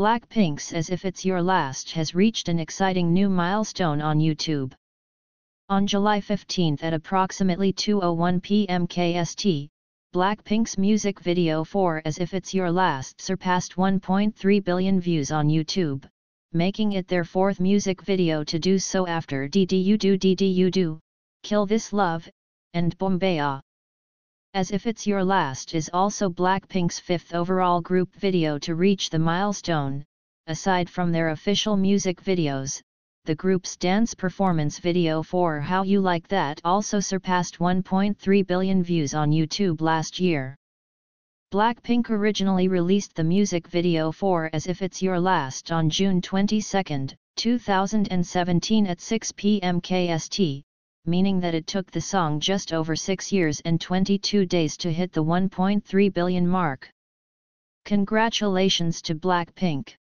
Blackpink's As If It's Your Last has reached an exciting new milestone on YouTube. On July 15 at approximately 2.01 pm KST, Blackpink's music video for As If It's Your Last surpassed 1.3 billion views on YouTube, making it their fourth music video to do so after DDU-DU DDU-DU, Kill This Love, and BOOMBAYAH. As If It's Your Last is also Blackpink's fifth overall group video to reach the milestone, aside from their official music videos, the group's dance performance video for How You Like That also surpassed 1.3 billion views on YouTube last year. Blackpink originally released the music video for As If It's Your Last on June 22, 2017 at 6 pm KST, meaning that it took the song just over 6 years and 22 days to hit the 1.3 billion mark. Congratulations to Blackpink.